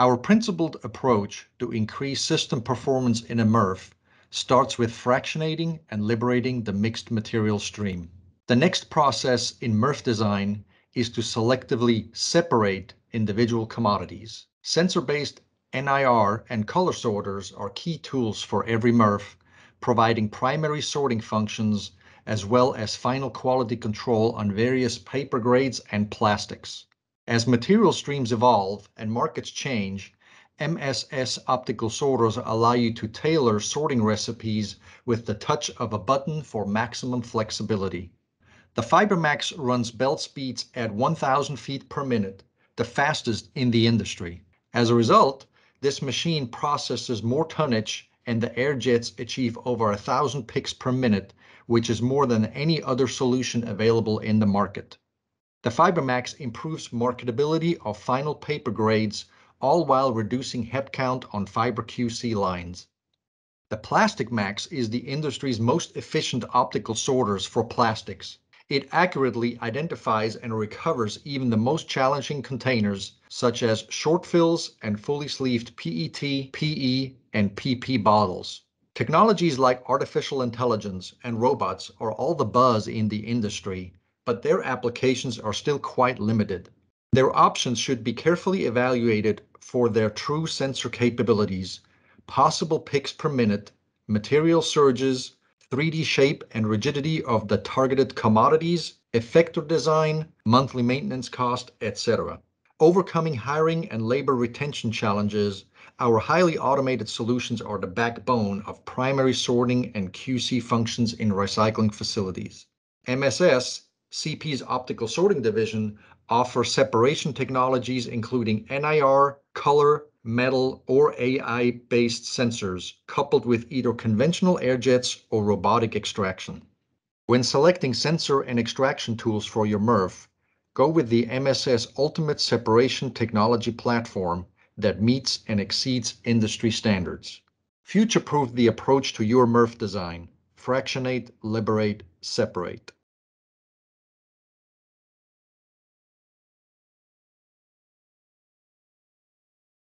Our principled approach to increase system performance in a MRF starts with fractionating and liberating the mixed material stream. The next process in MRF design is to selectively separate individual commodities. Sensor-based NIR and color sorters are key tools for every MRF, providing primary sorting functions as well as final quality control on various paper grades and plastics. As material streams evolve and markets change, MSS optical sorters allow you to tailor sorting recipes with the touch of a button for maximum flexibility. The FiberMax runs belt speeds at 1,000 feet per minute, the fastest in the industry. As a result, this machine processes more tonnage and the air jets achieve over 1,000 picks per minute, which is more than any other solution available in the market. The FiberMax improves marketability of final paper grades, all while reducing headcount on fiber QC lines. The PlasticMax is the industry's most efficient optical sorters for plastics. It accurately identifies and recovers even the most challenging containers, such as short fills and fully sleeved PET, PE, and PP bottles. Technologies like artificial intelligence and robots are all the buzz in the industry, but their applications are still quite limited. Their options should be carefully evaluated for their true sensor capabilities, possible picks per minute, material surges, 3D shape and rigidity of the targeted commodities, effector design, monthly maintenance cost, etc. Overcoming hiring and labor retention challenges, our highly automated solutions are the backbone of primary sorting and QC functions in recycling facilities. MSS, CP's optical sorting division, offers separation technologies including NIR, color, metal, or AI-based sensors, coupled with either conventional air jets or robotic extraction. When selecting sensor and extraction tools for your MRF, go with the MSS Ultimate Separation Technology platform that meets and exceeds industry standards. Future-proof the approach to your MRF design. Fractionate, liberate, separate.